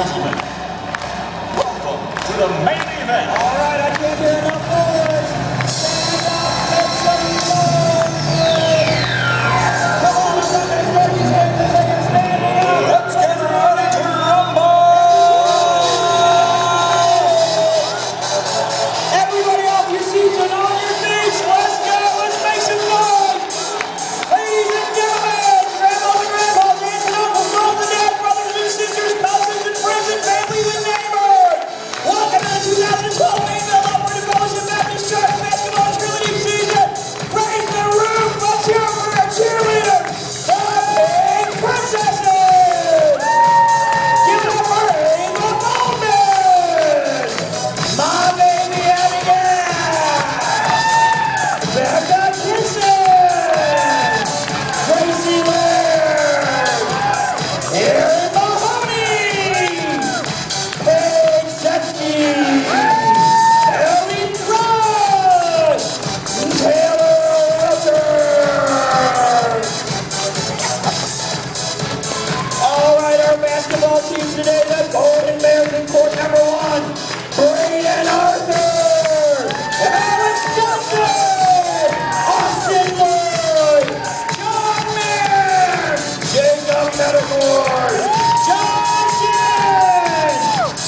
gentlemen, welcome to the main event. All right, I can't hear enough.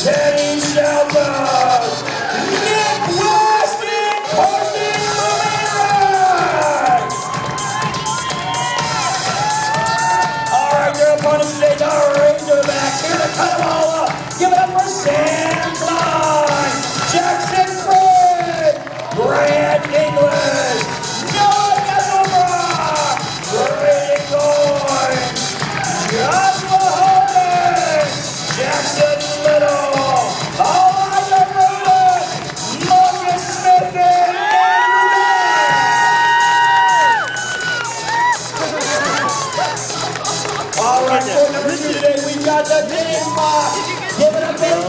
Teddy Shelton, Nick our Ranger back. Here to cut them all up. Give it up for Sam Klein, Jackson Fred, Brad English.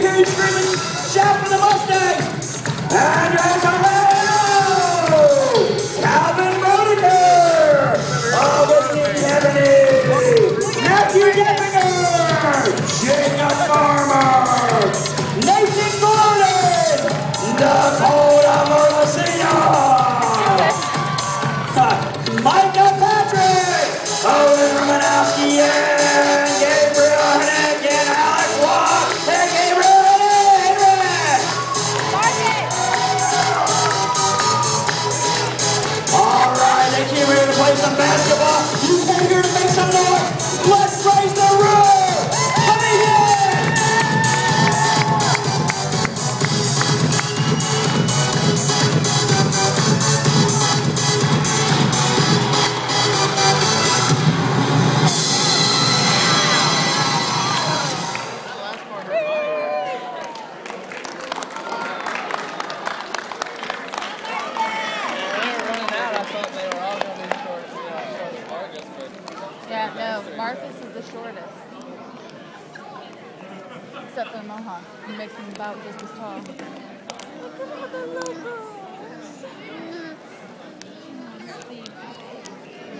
screaming shout for the Mustangs. And you This is the shortest. Except for Mohawk. He makes him about just as tall. Look at.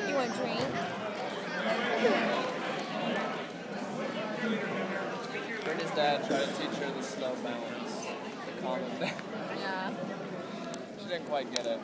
You want a drink? Brenda's dad tried to teach her the slow balance, the common balance. Yeah. She didn't quite get it.